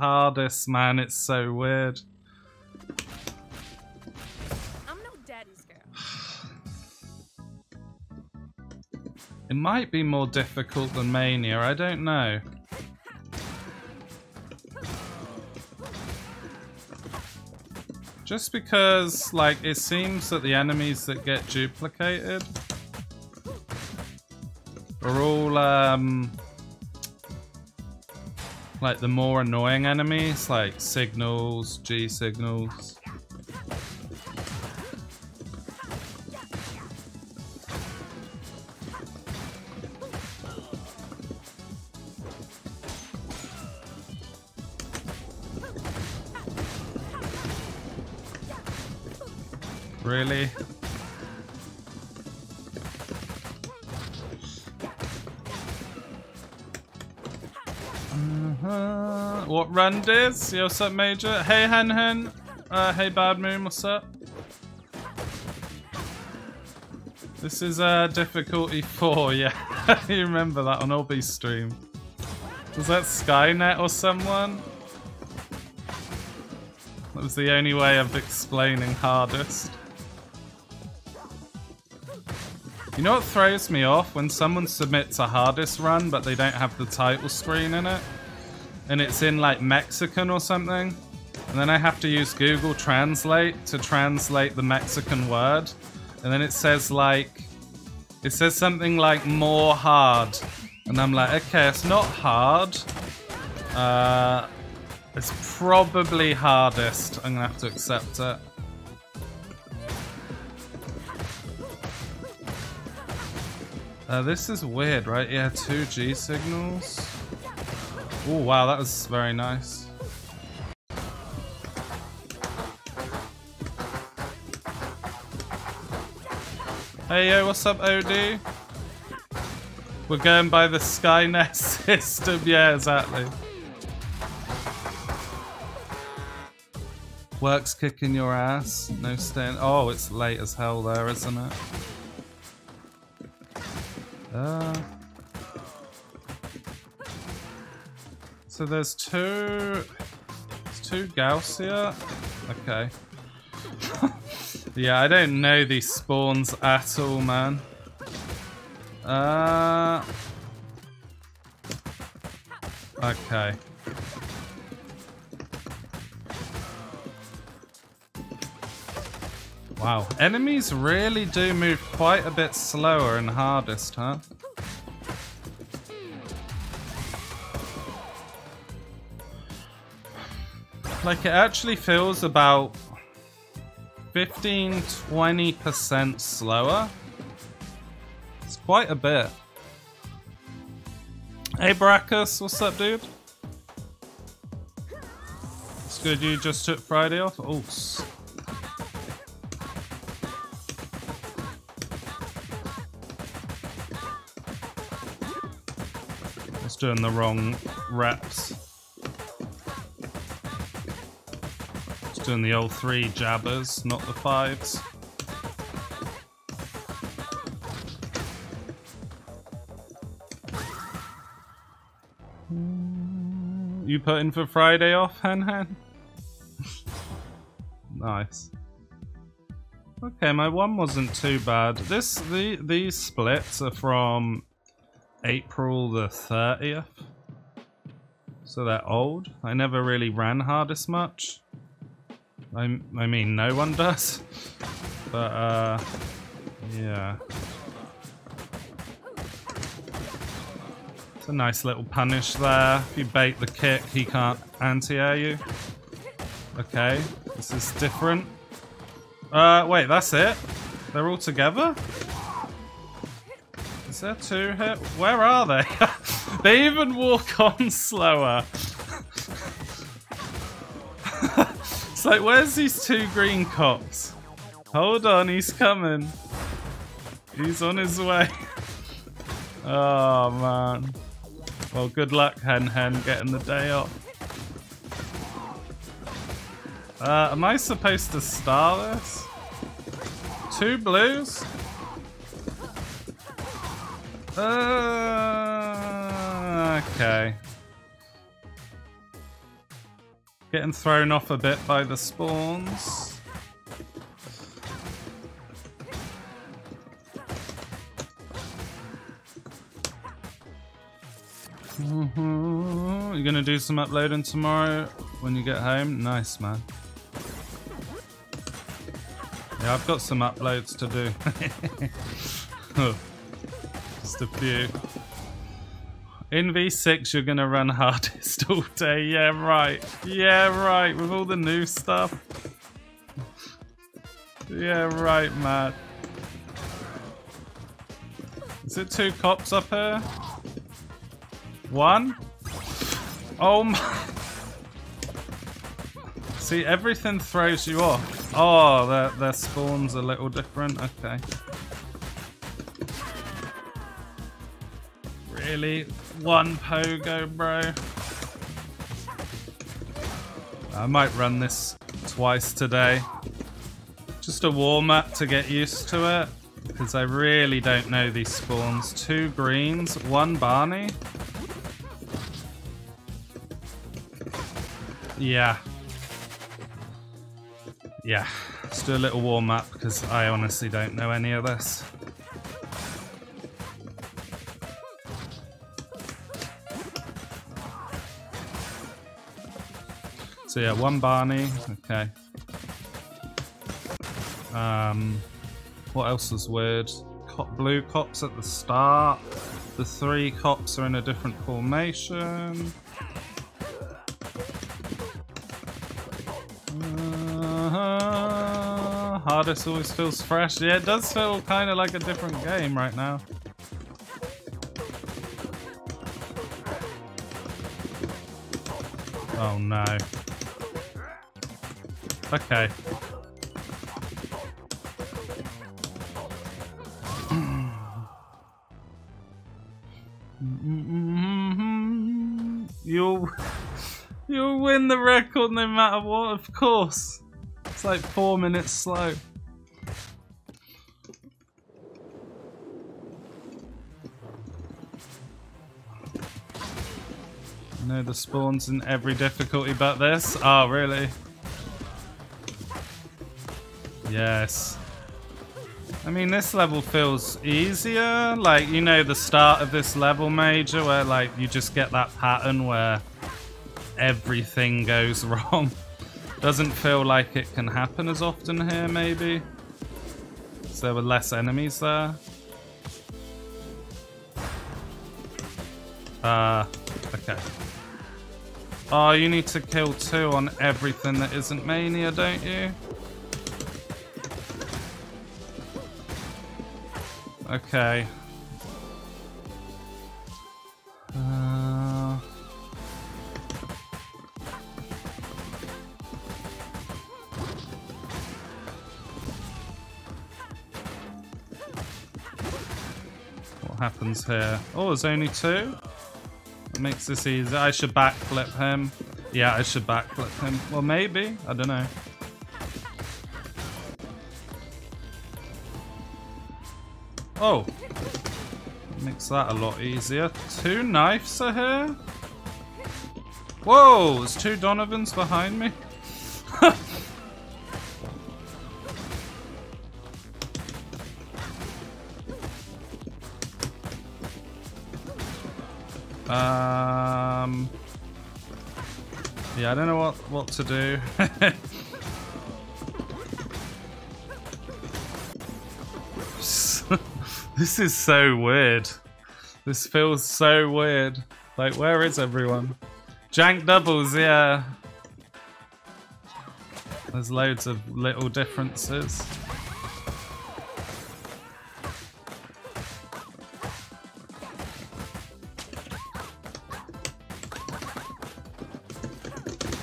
hardest, man. It's so weird. I'm no daddy's girl. It might be more difficult than Mania, I don't know. Just because, like, it seems that the enemies that get duplicated are all, um, like the more annoying enemies, like signals, G signals. Really? Run is? Yo, what's up, Major? Hey, Hen Hen. Uh, hey, Bad Moon, what's up? This is uh, difficulty 4, yeah. you remember that on Obby's stream. Was that Skynet or someone? That was the only way of explaining hardest. You know what throws me off? When someone submits a hardest run, but they don't have the title screen in it. And it's in like Mexican or something. And then I have to use Google Translate to translate the Mexican word. And then it says like, it says something like more hard. And I'm like, okay, it's not hard. Uh, it's probably hardest. I'm gonna have to accept it. Uh, this is weird, right? Yeah, two G signals. Oh, wow, that was very nice. Hey, yo, what's up, OD? We're going by the Skynet system. Yeah, exactly. Works kicking your ass. No staying. Oh, it's late as hell there, isn't it? Uh, so there's two, there's two Gauss here. Okay. yeah, I don't know these spawns at all, man. Uh. Okay. Wow, enemies really do move quite a bit slower and hardest, huh? Like, it actually feels about 15-20% slower. It's quite a bit. Hey, Brackus, what's up, dude? It's good you just took Friday off. Oh, doing the wrong reps. Doing the old three jabbers, not the fives. You put in for Friday off, Hen? nice. Okay, my one wasn't too bad. This the these splits are from April the 30th. So they're old. I never really ran hardest much. I, I mean, no one does. But, uh, yeah. It's a nice little punish there. If you bait the kick, he can't anti-air you. Okay, this is different. Uh, wait, that's it? They're all together? Is there two here? Where are they? they even walk on slower. It's like, where's these two green cops? Hold on, he's coming. He's on his way. oh, man. Well, good luck, Hen Hen, getting the day off. Uh, am I supposed to star this? Two blues? Uh, okay. Getting thrown off a bit by the spawns. Mm-hmm. You're gonna do some uploading tomorrow when you get home? Nice, man. Yeah, I've got some uploads to do. Just a few. In V6, you're gonna run hardest all day. Yeah, right. Yeah, right. With all the new stuff. Yeah, right, Matt. Is it two cops up here? One? Oh my. See, everything throws you off. Oh, their, their spawn's a little different. Okay. Really? One pogo, bro? I might run this twice today. Just a warm up to get used to it. Because I really don't know these spawns. Two greens, one Barney. Yeah. Yeah. Let's do a little warm up because I honestly don't know any of this. So yeah, one Barney. Okay. Um, what else is weird? Cop, blue cops at the start. The three cops are in a different formation. Uh, hardest always feels fresh. Yeah, it does feel kind of like a different game right now. Oh no. Okay. You'll you'll win the record no matter what, of course. It's like four minutes slow. No, the spawns in every difficulty but this. Oh, really? Yes. I mean, this level feels easier. Like, you know, the start of this level, Major, where, like, you just get that pattern where everything goes wrong. Doesn't feel like it can happen as often here, maybe. So there were less enemies there. Uh, okay. Oh, you need to kill two on everything that isn't Mania, don't you? Okay. Uh... What happens here? Oh, there's only two? That makes this easy. I should backflip him. Yeah, I should backflip him. Well, maybe. I don't know. Oh. Makes that a lot easier. Two knives are here? Whoa, there's two Donovans behind me. um... Yeah, I don't know what, what to do. This is so weird. This feels so weird. Like, where is everyone? Jank doubles, yeah. There's loads of little differences.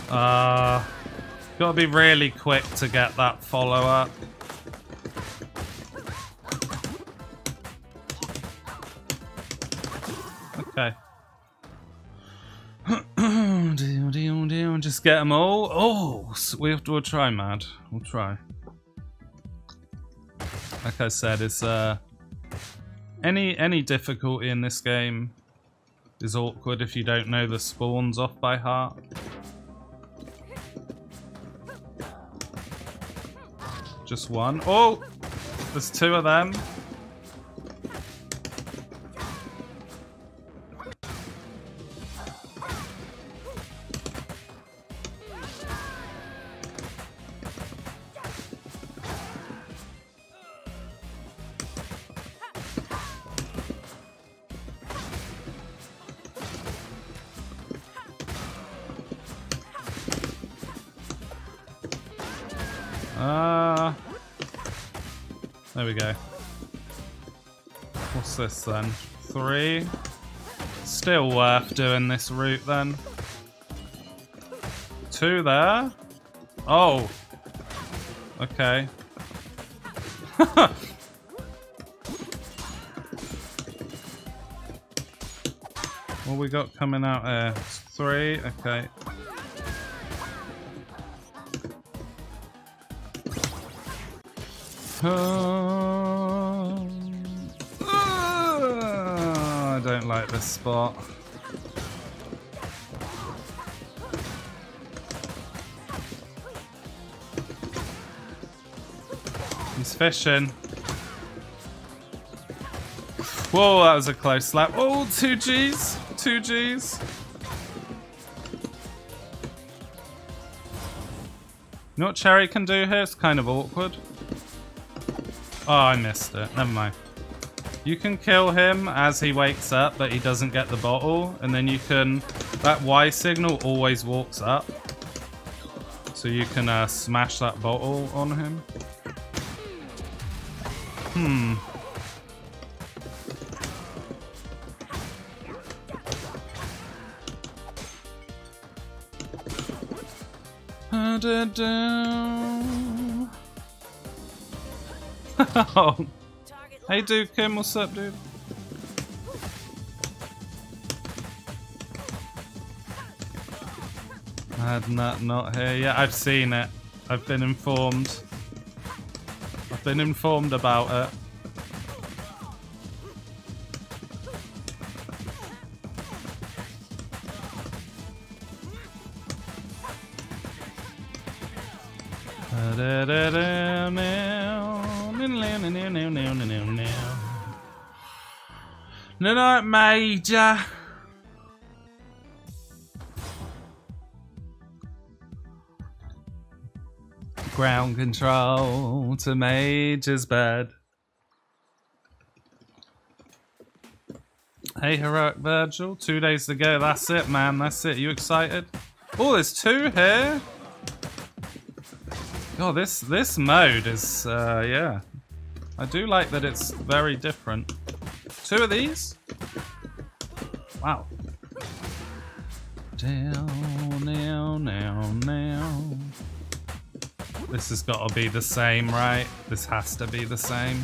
Uh, gotta be really quick to get that follow up. just get them all? Oh, so we, will try, Mad. We'll try. Like I said, it's uh, any any difficulty in this game is awkward if you don't know the spawns off by heart. Just one. Oh, there's two of them. This then? Three. Still worth doing this route then. Two there. Oh. Okay. what we got coming out here? Three. Okay. Um, like this spot. He's fishing. Whoa, that was a close slap. Oh, two G's. Two G's. You know what Cherry can do here? It's kind of awkward. Oh, I missed it. Never mind. You can kill him as he wakes up, but he doesn't get the bottle. And then you can... That Y signal always walks up. So you can uh, smash that bottle on him. Hmm. Oh. Hey, dude, Kim, what's up, dude? Mad Nut not here yet. I've seen it. I've been informed. I've been informed about it. No, no, Major. Ground control to Major's bed. Hey, Heroic Virgil. Two days to go. That's it, man. That's it. You excited? Oh, there's two here. Oh, this this mode is, uh, yeah. I do like that it's very different. Two of these? Wow. Down, now, now, now. This has got to be the same, right? This has to be the same.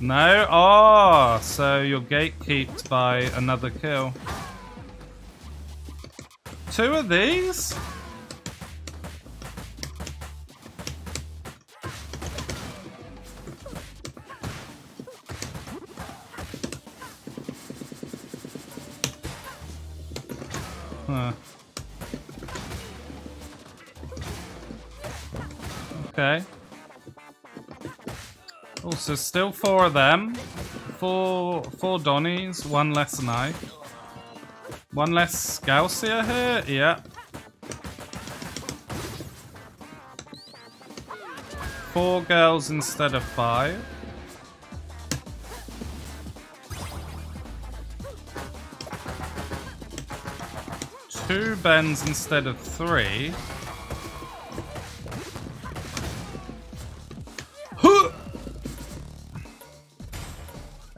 No? Oh, so you're gatekeeped by another kill. Two of these? Also, still four of them. Four, four Donnies, one less knife. One less Scousia here? Yeah. Four girls instead of five. Two Bens instead of three.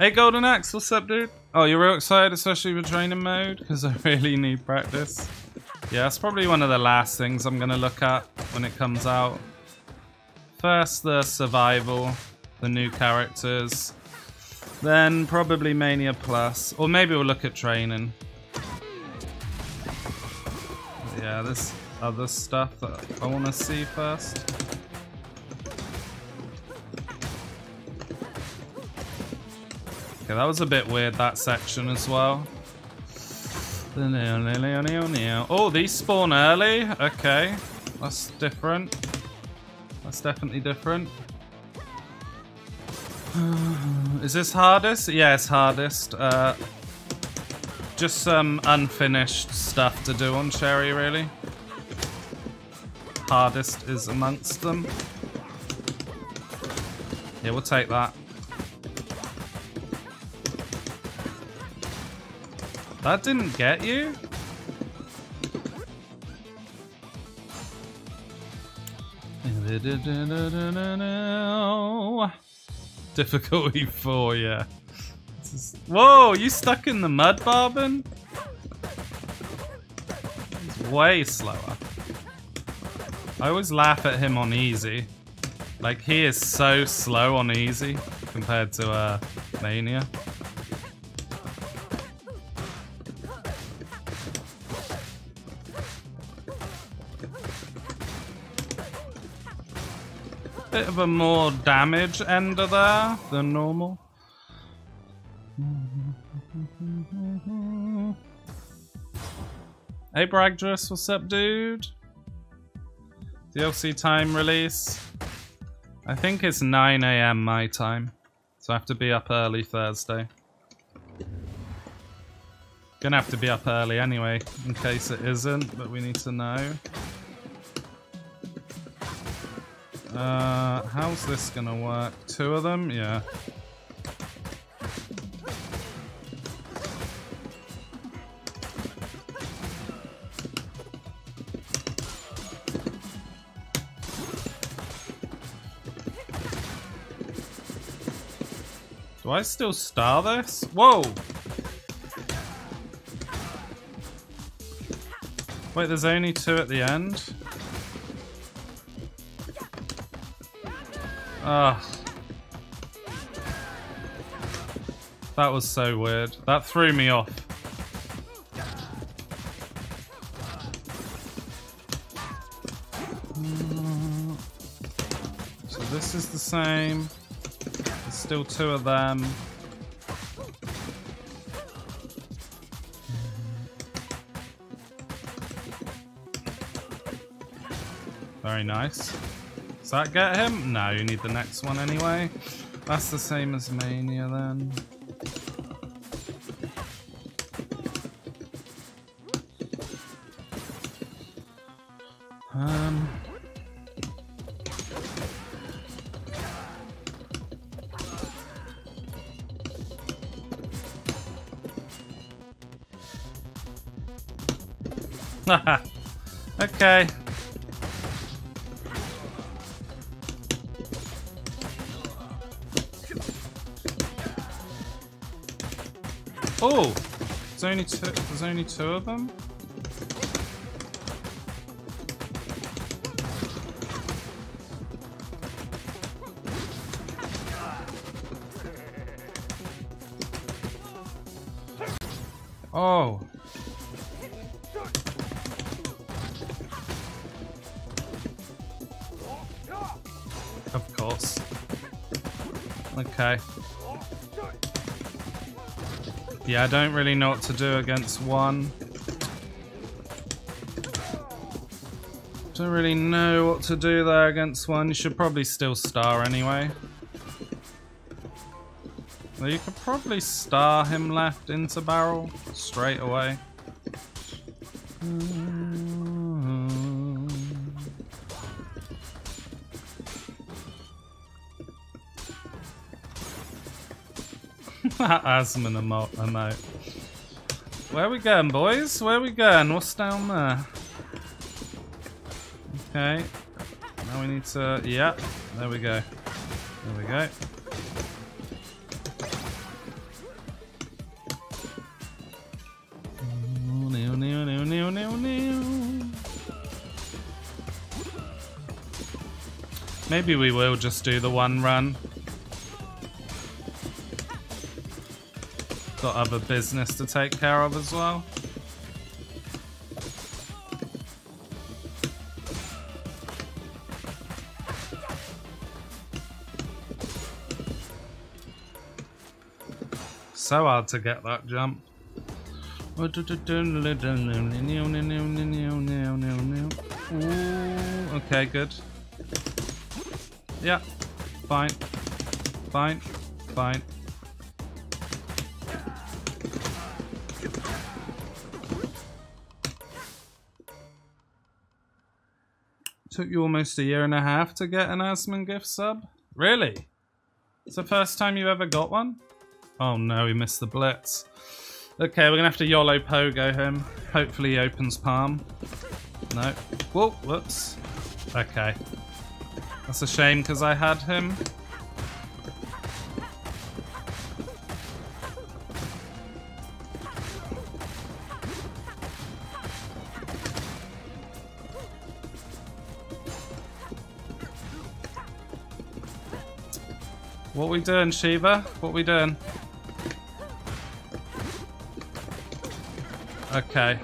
Hey Golden Axe, what's up dude? Oh, you're real excited, especially with training mode? Because I really need practice. Yeah, that's probably one of the last things I'm going to look at when it comes out. First, the survival, the new characters. Then probably Mania Plus. Or maybe we'll look at training. Yeah, there's other stuff that I want to see first. Okay, that was a bit weird, that section as well. Oh, these spawn early? Okay. That's different. That's definitely different. Is this hardest? Yeah, it's hardest. Uh, just some unfinished stuff to do on Cherry, really. Hardest is amongst them. Yeah, we'll take that. That didn't get you? Difficulty 4, yeah. Whoa, you stuck in the mud, Barbon? He's way slower. I always laugh at him on easy. Like, he is so slow on easy compared to uh, Mania. Of a more damage ender there than normal. Hey Bragdress, what's up dude? DLC time release. I think it's 9 a.m. my time. So I have to be up early Thursday. Gonna have to be up early anyway, in case it isn't, but we need to know. Uh, how's this gonna work? Two of them? Yeah. Do I still star this? Whoa! Wait, there's only two at the end? Ah. That was so weird. That threw me off. So this is the same. There's still two of them. Very nice. Does that get him? No, you need the next one anyway. That's the same as Mania then. Um... okay. Only two of them? Oh. Of course. Okay. Yeah, I don't really know what to do against one. Don't really know what to do there against one. You should probably still star anyway. Well, you could probably star him left into barrel straight away. Mm. Asmon emote. Where we going, boys? Where we going? What's down there? Okay. Now we need to... Yeah. There we go. There we go. Maybe we will just do the one run. Got other business to take care of as well. So hard to get that jump. Ooh, okay, good. yeah. Fine. Fine. Fine. Took you almost a year and a half to get an Asmon gift sub? Really? It's the first time you ever got one? Oh no, he missed the blitz. Okay, we're gonna have to YOLO pogo him. Hopefully he opens palm. No. Whoa, whoops. Okay. That's a shame because I had him. We doing, Shiva? What we doing? Okay.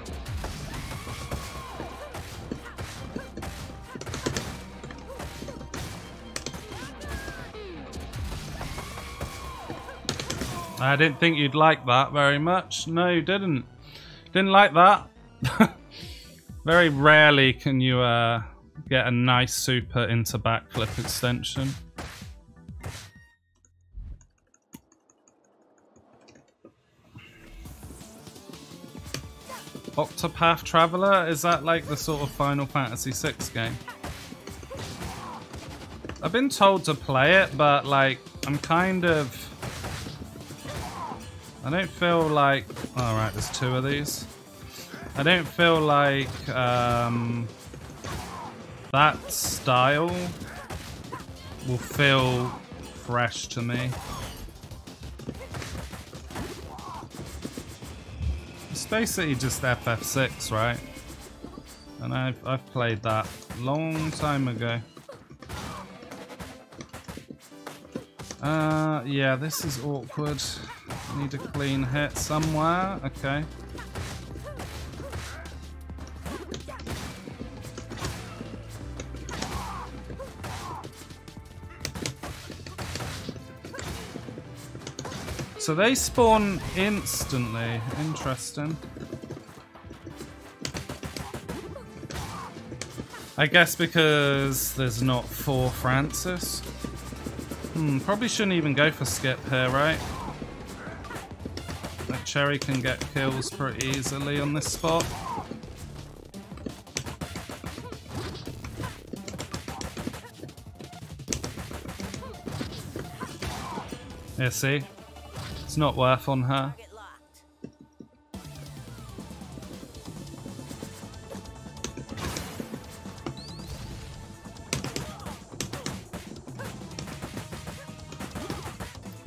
I didn't think you'd like that very much. No, you didn't. Didn't like that. very rarely can you uh, get a nice super into backflip extension. Octopath Traveler? Is that like the sort of Final Fantasy VI game? I've been told to play it, but like, I'm kind of... I don't feel like... Alright, there's two of these. I don't feel like um, that style will feel fresh to me. Basically just FF6, right? And I've, I've played that long time ago. Uh, yeah, this is awkward. Need a clean hit somewhere. Okay. So they spawn instantly. Interesting. I guess because there's not four Francis. Hmm, probably shouldn't even go for skip here, right? That Cherry can get kills pretty easily on this spot. Yeah, see? It's not worth on her.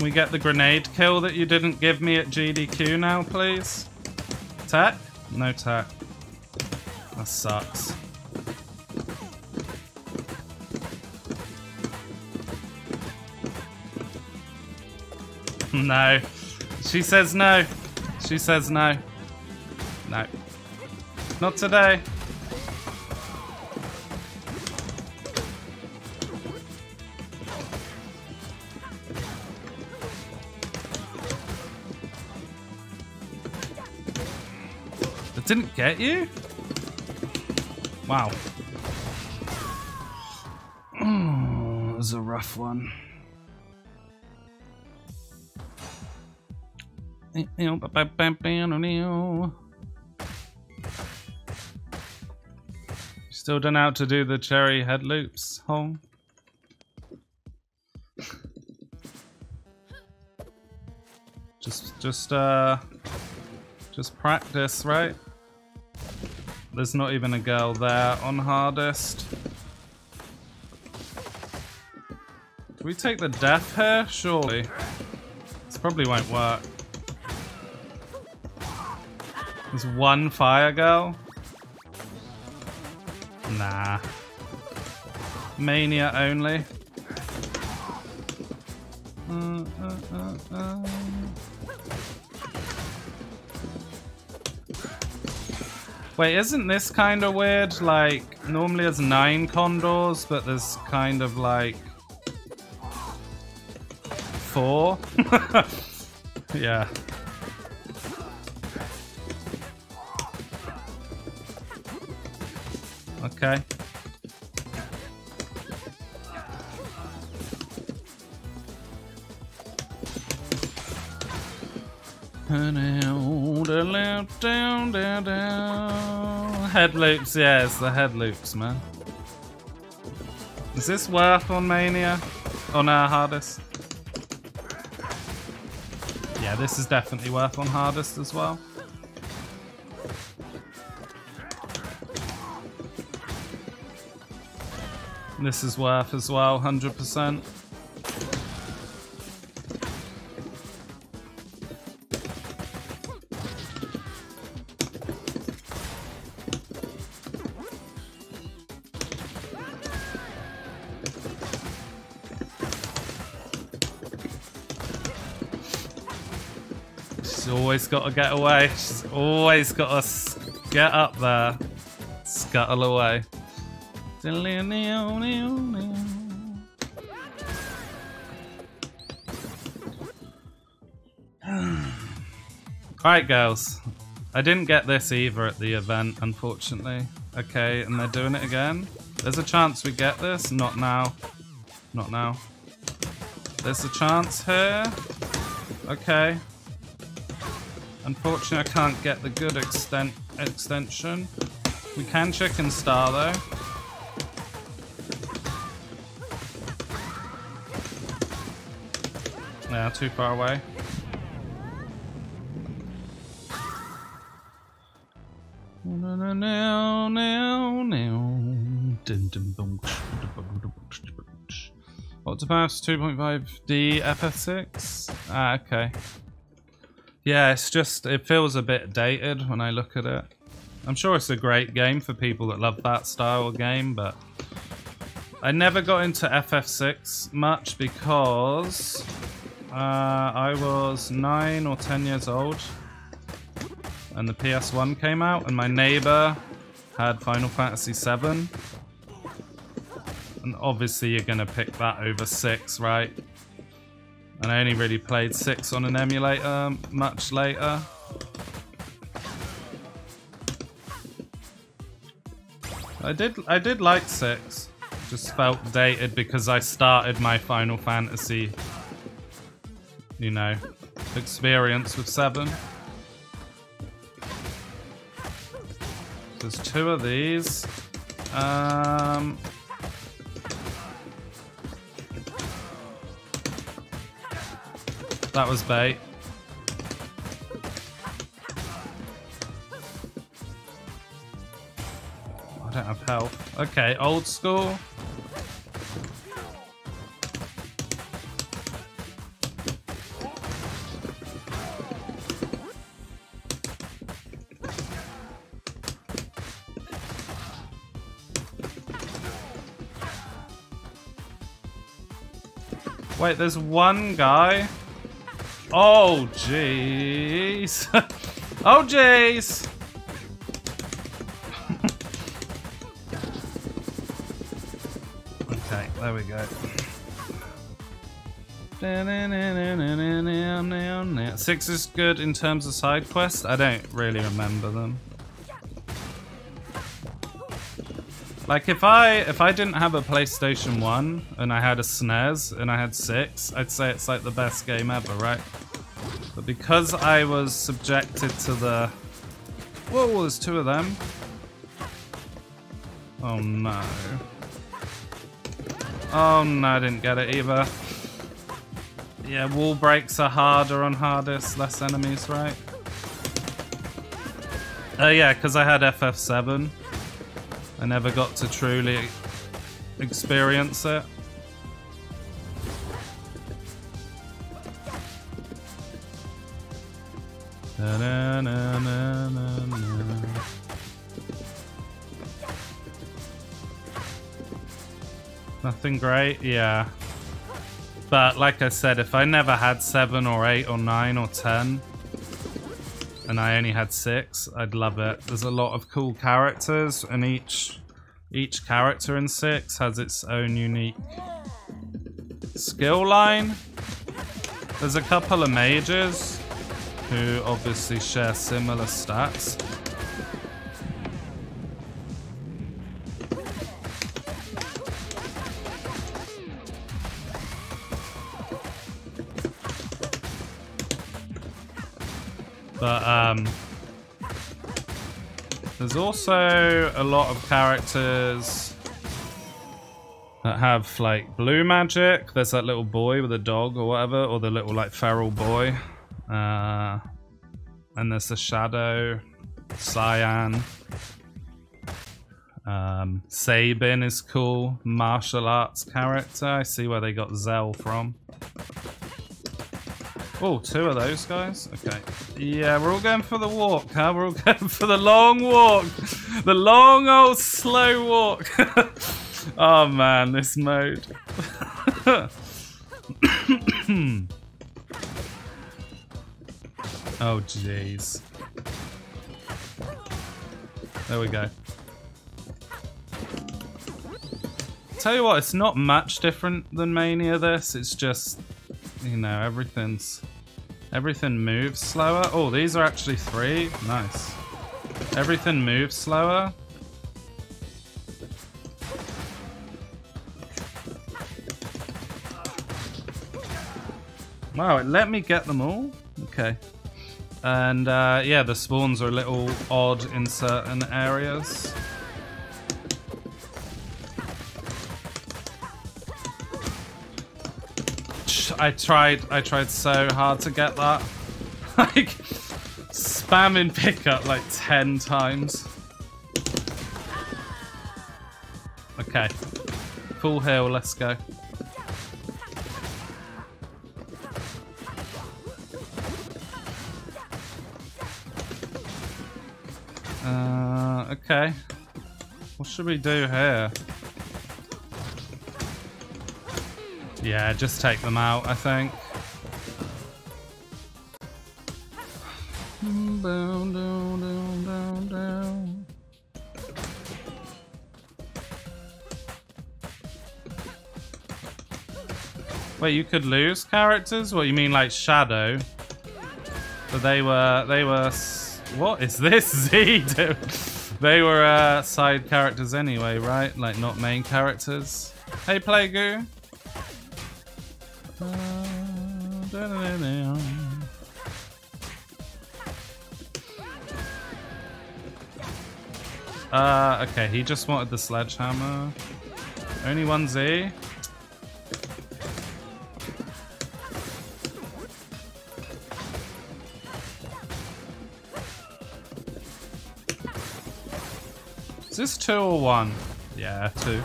We get the grenade kill that you didn't give me at GDQ now, please? Tech? No tech. That sucks. No. She says no. She says no. No. Not today. It didn't get you? Wow. It was a rough one. Still done out to do the cherry head loops, home. Just, just, uh, just practice, right? There's not even a girl there on hardest. We take the death here? Surely. This probably won't work. There's one fire girl? Nah. Mania only. Wait, isn't this kind of weird? Like, normally there's nine condors, but there's kind of like four. yeah. Okay. Down, down, down, head loops, yeah, it's the head loops, man. Is this worth on Mania? On our hardest? Yeah, this is definitely worth on hardest as well. This is worth as well, 100%. She's always got to get away. She's always got to get up there. Scuttle away. Alright, girls. I didn't get this either at the event, unfortunately. Okay, and they're doing it again. There's a chance we get this. Not now. Not now. There's a chance here. Okay. Unfortunately, I can't get the good extent extension. We can chicken star though. Yeah, too far away. Octopath 2.5D FF6? Ah, okay. Yeah, it's just, it feels a bit dated when I look at it. I'm sure it's a great game for people that love that style of game, but I never got into FF6 much because uh, I was 9 or 10 years old and the PS1 came out and my neighbor had Final Fantasy VII. And obviously you're going to pick that over 6, right? And I only really played 6 on an emulator much later. I did I did like 6. Just felt dated because I started my Final Fantasy you know, experience with 7. There's two of these. Um, that was bait. I don't have health. Okay, old school. Wait, there's one guy? Oh, jeez. oh, jeez. okay, there we go. Six is good in terms of side quests. I don't really remember them. Like if I if I didn't have a PlayStation 1 and I had a SNES and I had 6, I'd say it's like the best game ever, right? But because I was subjected to the Whoa, there's two of them. Oh no. Oh no, I didn't get it either. Yeah, wall breaks are harder on hardest, less enemies, right? Uh, yeah, because I had FF7. I never got to truly experience it. Nothing great, yeah. But like I said, if I never had 7 or 8 or 9 or 10, and I only had six, I'd love it. There's a lot of cool characters, and each each character in six has its own unique skill line. There's a couple of mages who obviously share similar stats. There's also a lot of characters that have like blue magic. There's that little boy with a dog or whatever, or the little like feral boy. Uh, and there's the shadow, cyan. Um, Sabin is cool. Martial arts character. I see where they got Zell from. Oh, two of those guys? Okay. Yeah, we're all going for the walk, huh? We're all going for the long walk. The long old slow walk. oh man, this mode. oh jeez. There we go. Tell you what, it's not much different than Mania this, it's just, you know, everything's, everything moves slower. Oh, these are actually three, nice. Everything moves slower. Wow, it let me get them all? Okay. And uh, yeah, the spawns are a little odd in certain areas. I tried I tried so hard to get that. like spamming pickup like 10 times. Okay. Full heal, let's go. Uh, okay. What should we do here? Yeah, just take them out, I think. Down, down, down, down, down. Wait, you could lose characters? What you mean, like Shadow? But they were, they were. What is this Z? They were uh, side characters anyway, right? Like not main characters. Hey, Playgoo. Uh, okay, he just wanted the sledgehammer. Only one Z. Is this two or one? Yeah, two.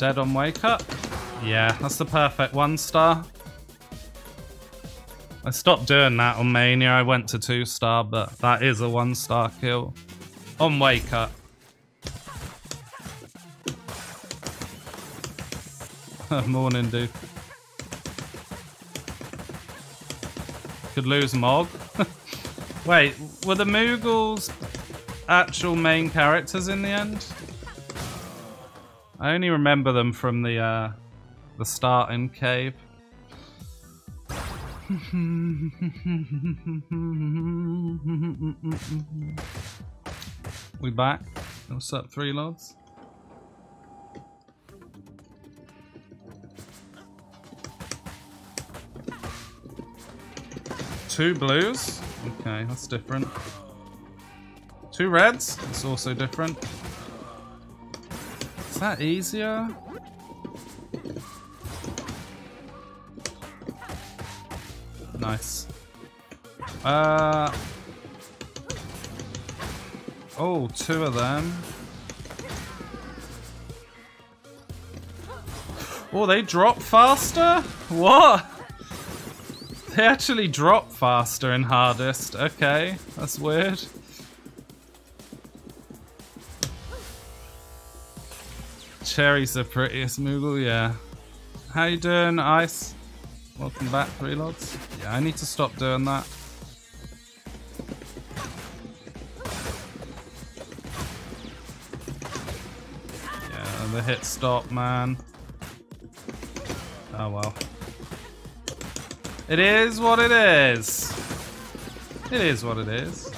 Dead on wake up? Yeah, that's the perfect one star. I stopped doing that on Mania. I went to two star, but that is a one star kill. On wake up. Morning, dude. Could lose Mog. Wait, were the Moogles actual main characters in the end? I only remember them from the uh, the starting cave. we back. What's up, three lords? Two blues. Okay, that's different. Two reds. That's also different. That easier? Nice. Uh. Oh, two of them. Oh, they drop faster? What? They actually drop faster in hardest. Okay, that's weird. Cherry's the prettiest Moogle, yeah. How you doing, Ice? Welcome back, Reloads. Yeah, I need to stop doing that. Yeah, the hit stop, man. Oh well. It is what it is. It is what it is.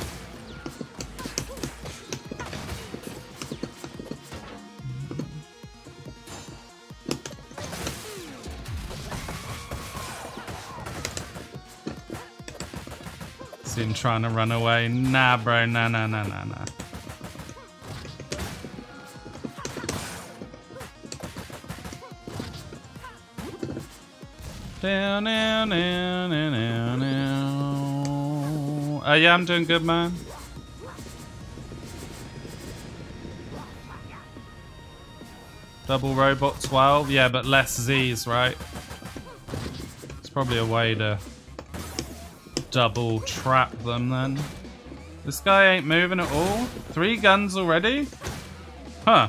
Trying to run away. Nah, bro. Nah, nah, nah, nah, nah. Down, down, down, down, down. Uh, yeah, I'm doing good, man. Double robot 12. Yeah, but less Z's, right? It's probably a way to double trap them then. This guy ain't moving at all. Three guns already? Huh.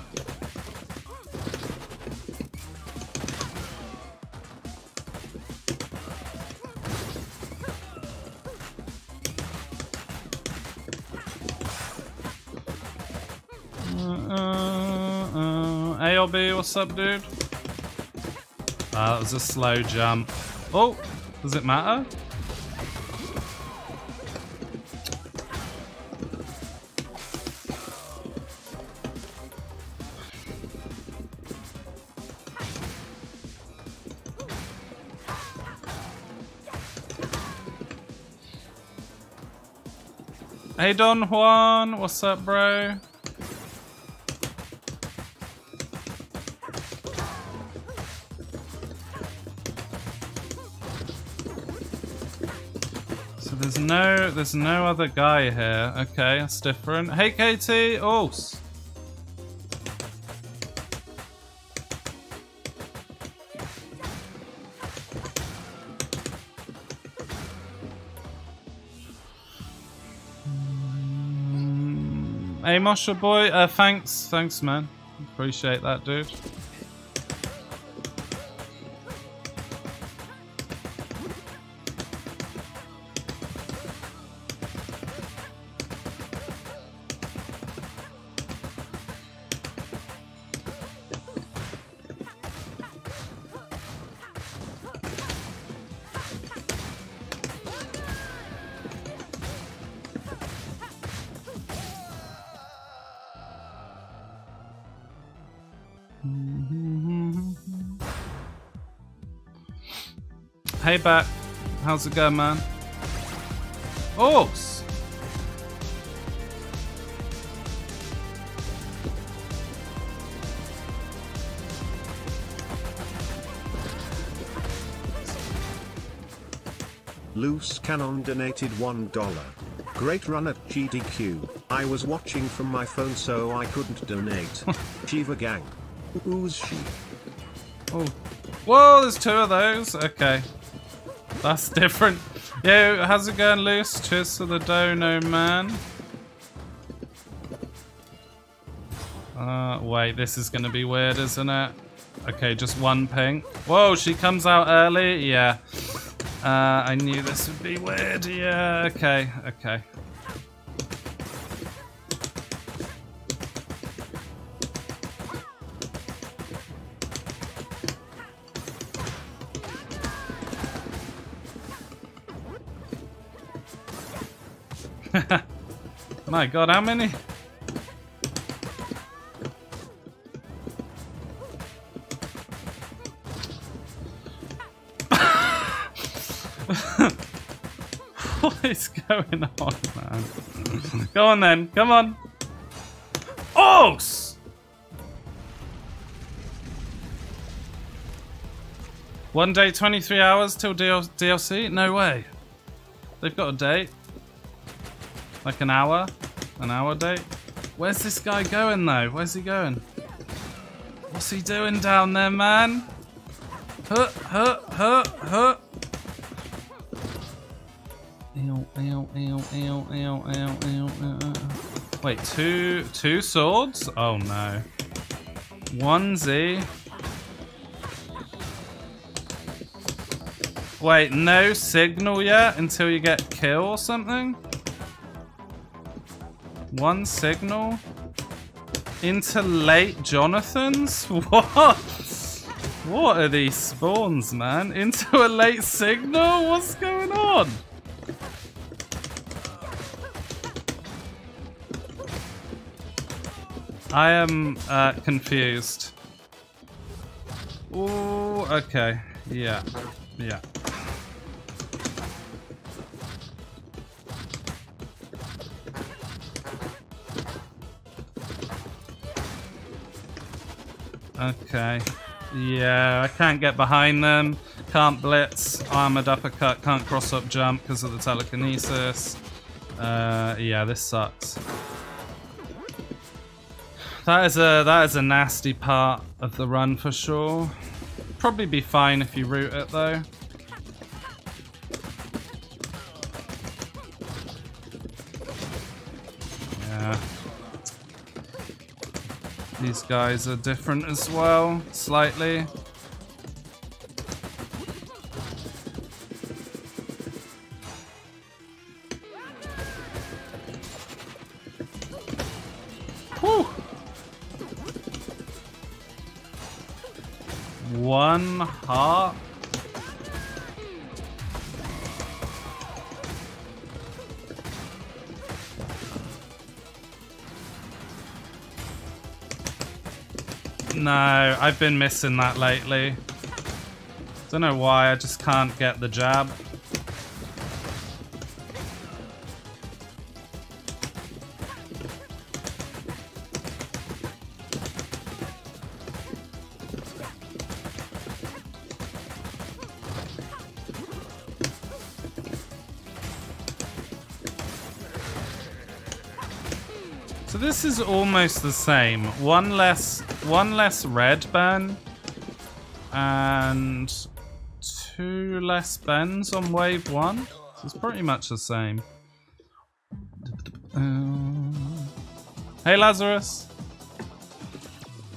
Uh, uh, uh. What's up, dude? That was a slow jump. Oh, does it matter? Hey Don Juan, what's up, bro? So there's no, there's no other guy here. Okay, that's different. Hey KT, oh. Mosha boy, uh, thanks, thanks man. Appreciate that, dude. Hey back, how's it going, man? Oh, s- Loose Cannon donated $1. Great run at GDQ. I was watching from my phone so I couldn't donate. Shiva Gang. Who's she? oh, whoa! There's two of those. Okay, that's different. Yo, how's it going, loose? Cheers to the dono, man. Uh, wait, this is gonna be weird, isn't it? Okay, just one ping. Whoa, she comes out early. Yeah. Uh, I knew this would be weird. Yeah. Okay. Okay. My God, how many? what is going on, man? Go on then, come on. Oh! One day, 23 hours till DL- DLC? No way. They've got a date. Like an hour? An hour date? Where's this guy going though? Where's he going? What's he doing down there, man? Huh, huh, huh, huh. Ew, ew, ew, ew, ew, ew, ew. Wait, two two swords? Oh no. One Z. Wait, no signal yet until you get kill or something? One signal? Into late Jonathan's? What? What are these spawns, man? Into a late signal? What's going on? I am uh, confused. Oh, okay. Yeah. Yeah. Okay. Yeah, I can't get behind them. Can't blitz. Armored uppercut. Can't cross up jump because of the telekinesis. Uh, yeah, this sucks. That is a that is a nasty part of the run for sure. Probably be fine if you root it though. These guys are different as well, slightly. I've been missing that lately. Don't know why, I just can't get the jab. This is almost the same. One less one less red burn and two less bends on wave one. So it's pretty much the same. Uh, hey Lazarus.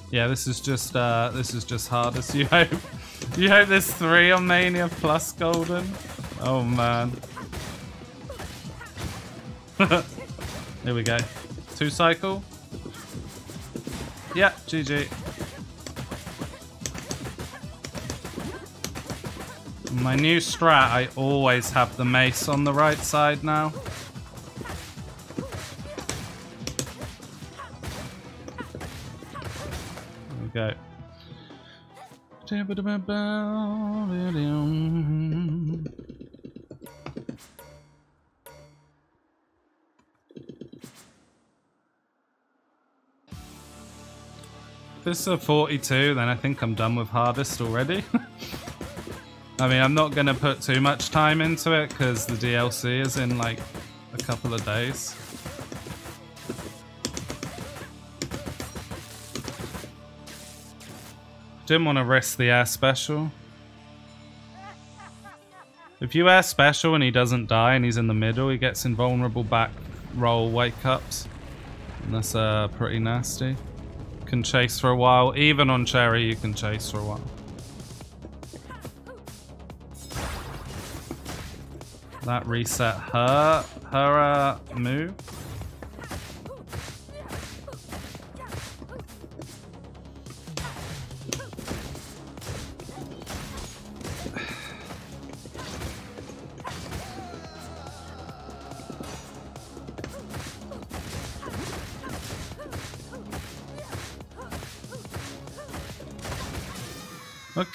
Yeah, this is just uh this is just hardest. You hope you hope there's three on Mania plus golden. Oh man. Here we go. Two cycle. Yeah, GG. My new strat, I always have the mace on the right side now. There we go. This is a 42, then I think I'm done with Hardest already. I mean, I'm not going to put too much time into it because the DLC is in like a couple of days. Didn't want to risk the air special. If you air special and he doesn't die and he's in the middle, he gets invulnerable back roll wake ups. And that's uh, pretty nasty. Can chase for a while. Even on Cherry, you can chase for a while. That reset her her uh, move.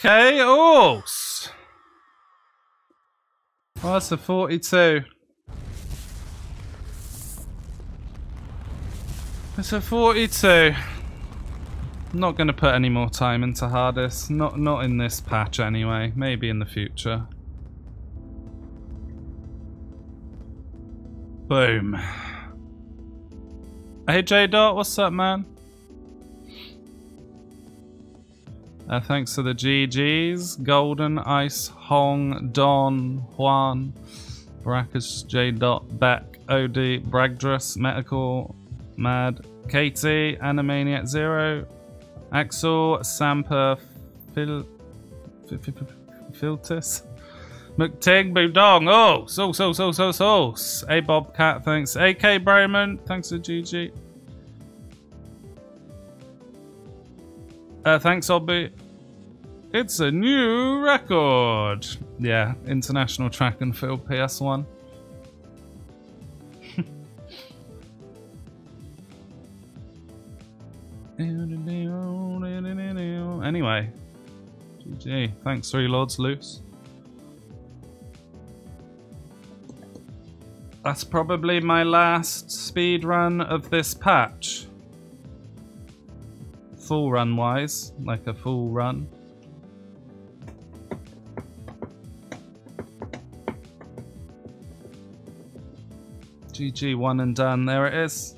Okay, oh! s- Oh, that's a 42. It's a 42. Not gonna put any more time into hardest. Not not in this patch anyway. Maybe in the future. Boom. Hey J Dot, what's up, man? Uh, thanks to the GGs, Golden, Ice, Hong, Don, Juan, Baracus, J. Dot, Beck, OD, Bragdrus, Medical, Mad, Katie, Animaniac Zero, Axel, Samper, Phil, Phil- McTig, Budong, oh, so, so, so, so, so, A Bobcat, thanks, AK Broman, thanks to GG. Uh, thanks, Obby. It's a new record. Yeah, international track and field PS1. anyway, GG. Thanks, Three Lords Loose. That's probably my last speed run of this patch. full run wise, like a full run. GG, one and done. There it is.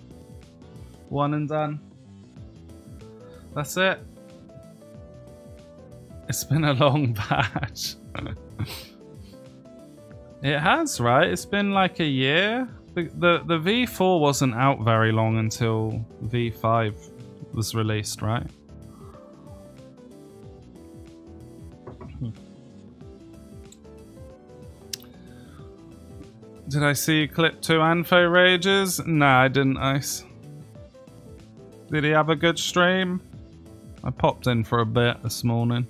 One and done. That's it. It's been a long patch. it has, right? It's been like a year. The, the the V4 wasn't out very long until V5 was released, right? Did I see clip two Anfo Rages? Nah, I didn't, Ice. Did he have a good stream? I popped in for a bit this morning.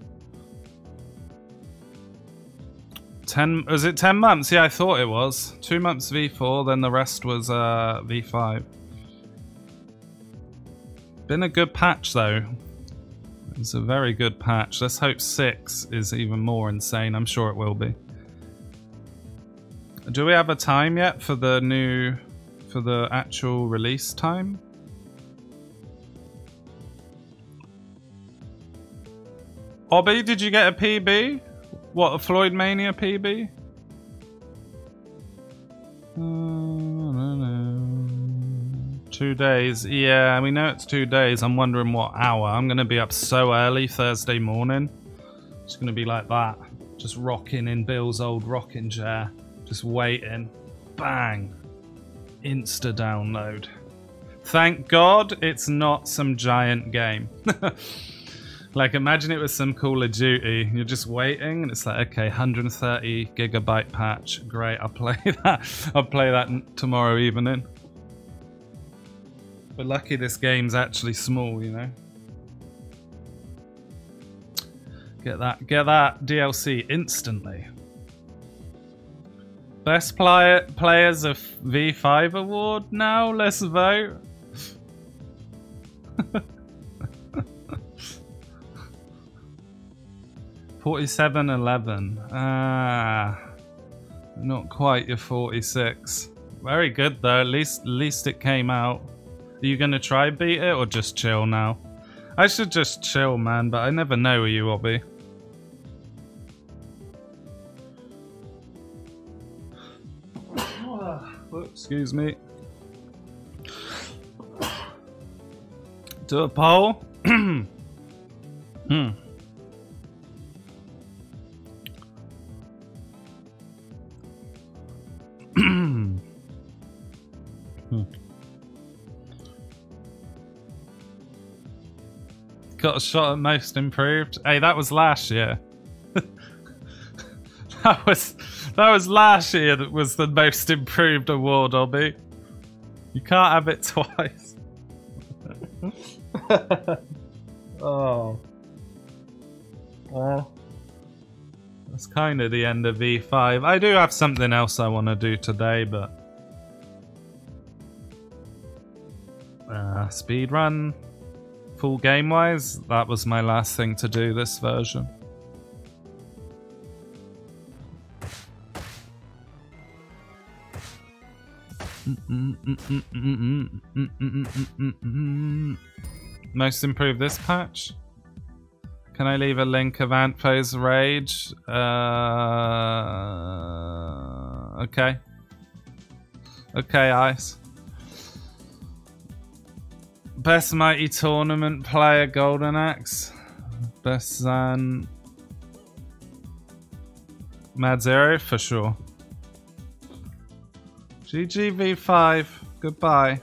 10 was it 10 months yeah i thought it was two months v4 then the rest was uh v5 been a good patch though it's a very good patch let's hope six is even more insane i'm sure it will be do we have a time yet for the new for the actual release time Obby, did you get a PB? What, a Floyd Mania PB? Two days. Yeah, we know it's two days. I'm wondering what hour. I'm going to be up so early Thursday morning. It's going to be like that. Just rocking in Bill's old rocking chair. Just waiting. Bang. Insta download. Thank God it's not some giant game. Like, imagine it was some Call of Duty. You're just waiting, and it's like, okay, 130 gigabyte patch. Great, I'll play that. I'll play that tomorrow evening. But lucky this game's actually small, you know. Get that, get that DLC instantly. Best player players of V5 award now. Let's vote. 4711. Ah, not quite your 46. Very good though. At least, at least it came out. Are you gonna try beat it or just chill now? I should just chill, man. But I never know you will Excuse me. Do a poll. hmm. hmm. Got a shot at most improved. Hey, that was last year. that was that was last year that was the most improved award, Obby. You can't have it twice. oh. Well. That's kind of the end of V5. I do have something else I want to do today, but... Uh, speed run, full game-wise, that was my last thing to do this version. Most improved this patch? Can I leave a link of Antfo's Rage? Uh, okay. Okay, Ice. Best Mighty Tournament player, Golden Axe. Best Zan. Mad Zero, for sure. GGV5. Goodbye.